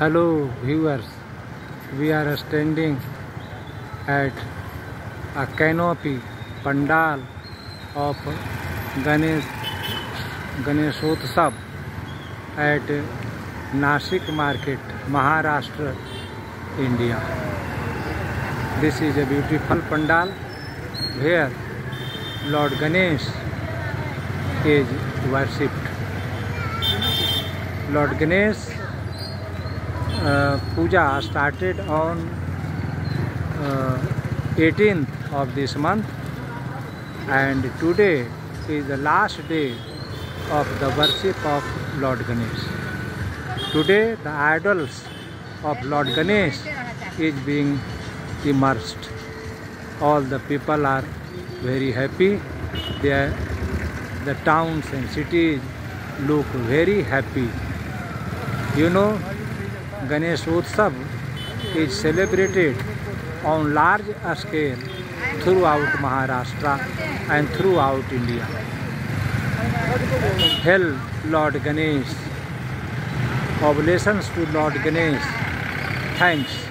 Hello viewers, we are standing at a canopy pandal of Ganesh Ganeshotsav at Nashik market, Maharashtra, India. This is a beautiful pandal where Lord Ganesh is worshipped. Lord Ganesh uh, puja started on uh, 18th of this month and today is the last day of the worship of Lord Ganesh. Today the idols of Lord Ganesh is being immersed. All the people are very happy. They are, the towns and cities look very happy. You know, Ganesh Utsav is celebrated on large scale throughout Maharashtra and throughout India. Hail Lord Ganesh. Oblations to Lord Ganesh. Thanks.